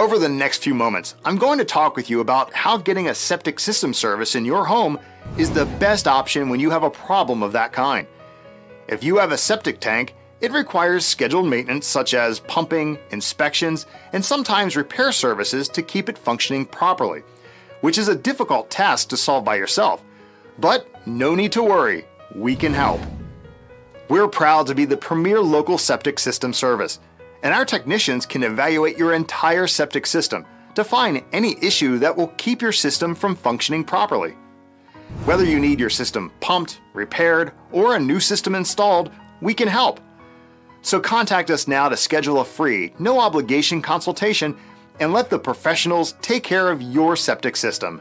Over the next few moments, I'm going to talk with you about how getting a septic system service in your home is the best option when you have a problem of that kind. If you have a septic tank, it requires scheduled maintenance such as pumping, inspections, and sometimes repair services to keep it functioning properly, which is a difficult task to solve by yourself. But no need to worry, we can help. We're proud to be the premier local septic system service and our technicians can evaluate your entire septic system to find any issue that will keep your system from functioning properly. Whether you need your system pumped, repaired, or a new system installed, we can help. So contact us now to schedule a free, no obligation consultation and let the professionals take care of your septic system.